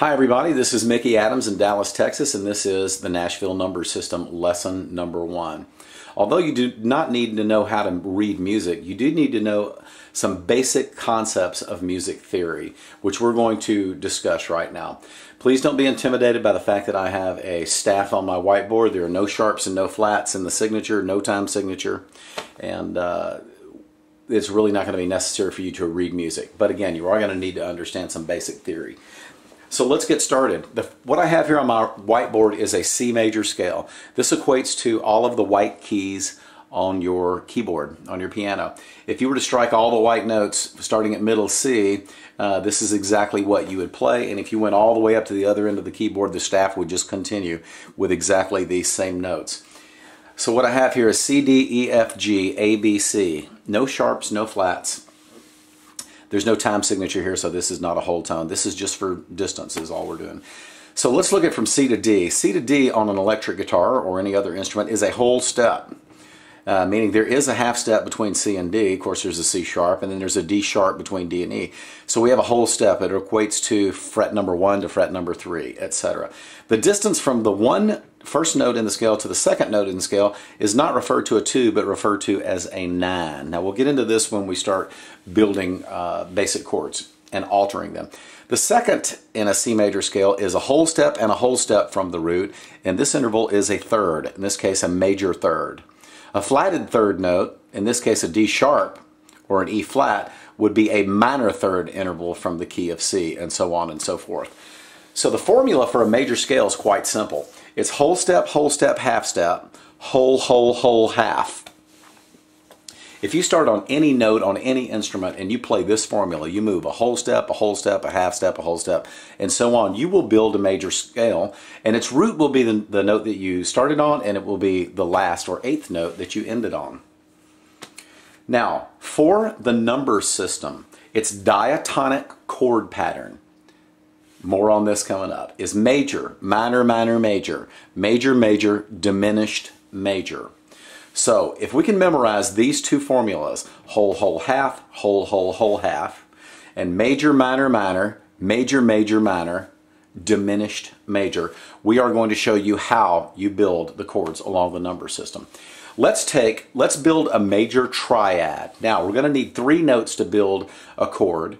Hi everybody, this is Mickey Adams in Dallas, Texas, and this is the Nashville Number System lesson number one. Although you do not need to know how to read music, you do need to know some basic concepts of music theory, which we're going to discuss right now. Please don't be intimidated by the fact that I have a staff on my whiteboard. There are no sharps and no flats in the signature, no time signature, and uh, it's really not going to be necessary for you to read music. But again, you are going to need to understand some basic theory. So let's get started. The, what I have here on my whiteboard is a C major scale. This equates to all of the white keys on your keyboard, on your piano. If you were to strike all the white notes starting at middle C, uh, this is exactly what you would play. And if you went all the way up to the other end of the keyboard, the staff would just continue with exactly these same notes. So what I have here is C, D, E, F, G, A, B, C. No sharps, no flats. There's no time signature here, so this is not a whole tone. This is just for distance is all we're doing. So let's look at from C to D. C to D on an electric guitar or any other instrument is a whole step. Uh, meaning there is a half step between C and D. Of course, there's a C sharp, and then there's a D sharp between D and E. So we have a whole step. It equates to fret number one to fret number three, etc. The distance from the one first note in the scale to the second note in the scale is not referred to a 2 but referred to as a 9. Now we'll get into this when we start building uh, basic chords and altering them. The second in a C major scale is a whole step and a whole step from the root and this interval is a third, in this case a major third. A flatted third note, in this case a D sharp or an E flat, would be a minor third interval from the key of C and so on and so forth. So the formula for a major scale is quite simple. It's whole step, whole step, half step, whole, whole, whole, half. If you start on any note on any instrument and you play this formula, you move a whole step, a whole step, a half step, a whole step, and so on, you will build a major scale, and its root will be the, the note that you started on, and it will be the last or eighth note that you ended on. Now, for the number system, it's diatonic chord pattern more on this coming up, is major, minor, minor, major, major, major, diminished, major. So if we can memorize these two formulas, whole, whole, half, whole, whole, whole, half, and major, minor, minor, major, major, minor, diminished, major, we are going to show you how you build the chords along the number system. Let's take, let's build a major triad. Now, we're going to need three notes to build a chord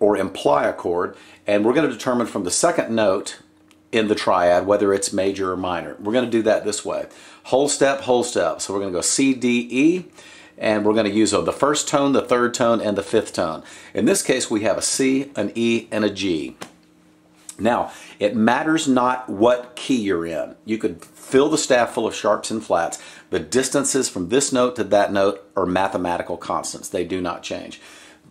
or imply a chord, and we're going to determine from the second note in the triad whether it's major or minor. We're going to do that this way. Whole step, whole step. So we're going to go C, D, E, and we're going to use oh, the first tone, the third tone, and the fifth tone. In this case, we have a C, an E, and a G. Now, it matters not what key you're in. You could fill the staff full of sharps and flats. The distances from this note to that note are mathematical constants. They do not change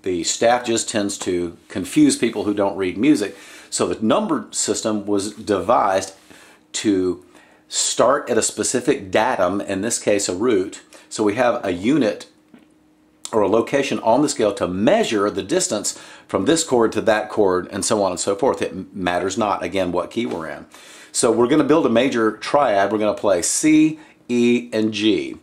the staff just tends to confuse people who don't read music. So the number system was devised to start at a specific datum, in this case a root. So we have a unit or a location on the scale to measure the distance from this chord to that chord and so on and so forth. It matters not, again, what key we're in. So we're going to build a major triad. We're going to play C, E, and G.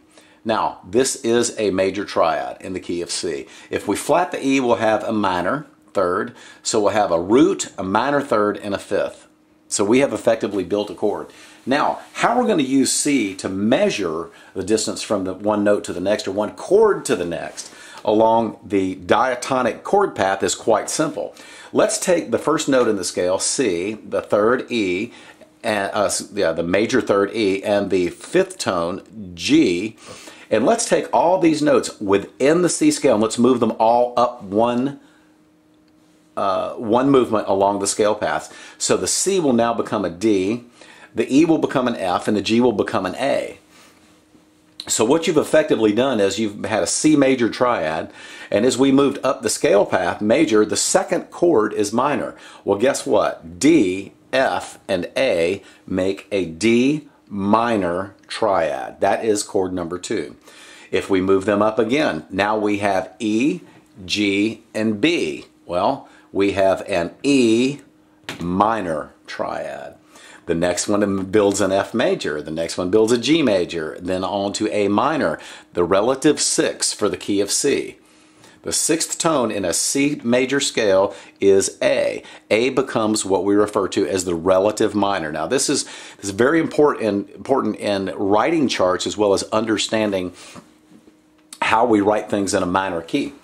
Now, this is a major triad in the key of C. If we flat the E, we'll have a minor third. So we'll have a root, a minor third, and a fifth. So we have effectively built a chord. Now, how we're going to use C to measure the distance from the one note to the next or one chord to the next along the diatonic chord path is quite simple. Let's take the first note in the scale, C, the third E, and uh, yeah, the major third E, and the fifth tone, G, and let's take all these notes within the C scale and let's move them all up one uh, one movement along the scale path. So the C will now become a D, the E will become an F, and the G will become an A. So what you've effectively done is you've had a C major triad, and as we moved up the scale path, major, the second chord is minor. Well, guess what? D, F, and A make a D minor triad. That is chord number two. If we move them up again, now we have E, G, and B. Well, we have an E minor triad. The next one builds an F major. The next one builds a G major. Then on to A minor, the relative six for the key of C. The sixth tone in a C major scale is A. A becomes what we refer to as the relative minor. Now this is, this is very important, important in writing charts as well as understanding how we write things in a minor key.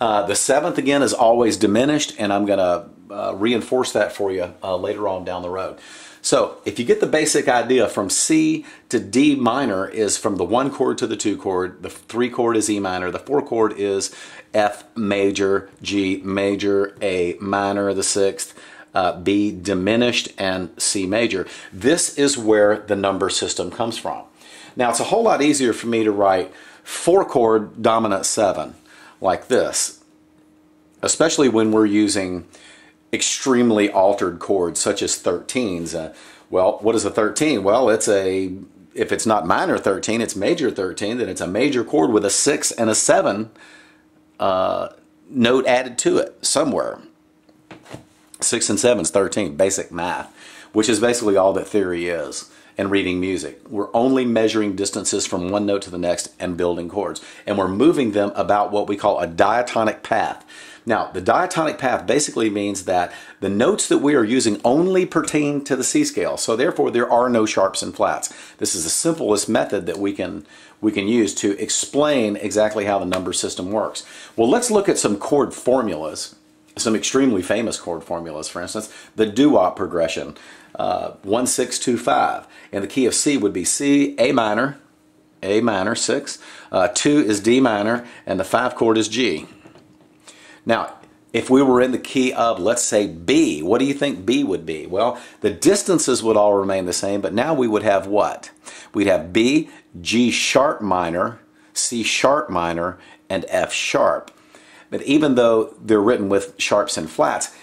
Uh, the seventh again is always diminished and I'm going to uh, reinforce that for you uh, later on down the road. So if you get the basic idea from C to D minor is from the one chord to the two chord, the three chord is E minor, the four chord is F major, G major, A minor, the sixth, uh, B diminished, and C major. This is where the number system comes from. Now it's a whole lot easier for me to write four chord dominant seven like this, especially when we're using extremely altered chords such as 13s. Uh, well, what is a 13? Well, it's a if it's not minor 13, it's major 13, then it's a major chord with a 6 and a 7 uh, note added to it somewhere. 6 and 7 is 13, basic math, which is basically all that theory is in reading music. We're only measuring distances from one note to the next and building chords. And we're moving them about what we call a diatonic path. Now, the diatonic path basically means that the notes that we are using only pertain to the C scale. So therefore, there are no sharps and flats. This is the simplest method that we can we can use to explain exactly how the number system works. Well, let's look at some chord formulas, some extremely famous chord formulas. For instance, the doo-wop progression, uh, 1625. And the key of C would be C, A minor, A minor, 6. Uh, 2 is D minor, and the 5 chord is G. Now, if we were in the key of, let's say, B, what do you think B would be? Well, the distances would all remain the same, but now we would have what? We'd have B, G sharp minor, C sharp minor, and F sharp. But even though they're written with sharps and flats,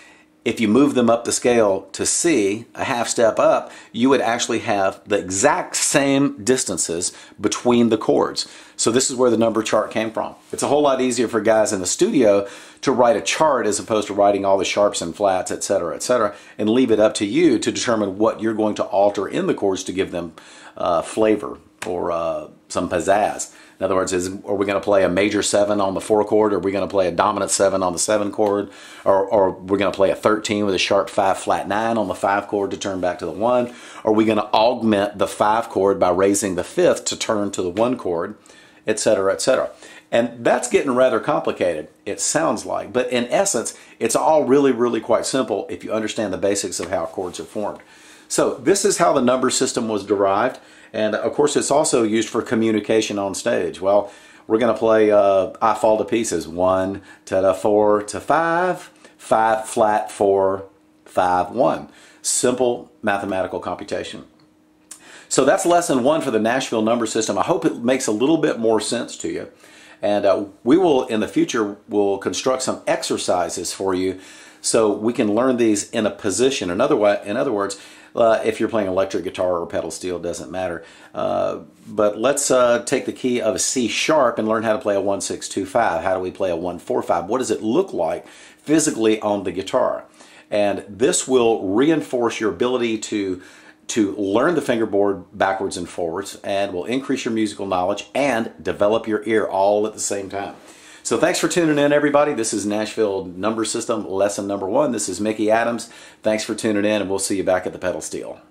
if you move them up the scale to C, a half step up, you would actually have the exact same distances between the chords. So this is where the number chart came from. It's a whole lot easier for guys in the studio to write a chart as opposed to writing all the sharps and flats, etc., etc., and leave it up to you to determine what you're going to alter in the chords to give them uh, flavor or uh, some pizzazz. In other words, is are we going to play a major seven on the four chord? Or are we going to play a dominant seven on the seven chord? Or, or we're going to play a 13 with a sharp five flat nine on the five chord to turn back to the one? Are we going to augment the five chord by raising the fifth to turn to the one chord, etc., etc.? And that's getting rather complicated, it sounds like. But in essence, it's all really, really quite simple if you understand the basics of how chords are formed. So this is how the number system was derived. And of course, it's also used for communication on stage. Well, we're going to play uh, I Fall to Pieces. One to the four to five, five flat four, five one. Simple mathematical computation. So that's lesson one for the Nashville number system. I hope it makes a little bit more sense to you. And uh, we will, in the future, will construct some exercises for you so we can learn these in a position. In other, way, in other words, uh, if you're playing electric guitar or pedal steel, doesn't matter. Uh, but let's uh, take the key of a C sharp and learn how to play a 1625. How do we play a 145? What does it look like physically on the guitar? And this will reinforce your ability to to learn the fingerboard backwards and forwards and will increase your musical knowledge and develop your ear all at the same time. So thanks for tuning in, everybody. This is Nashville Number System lesson number one. This is Mickey Adams. Thanks for tuning in, and we'll see you back at the pedal steel.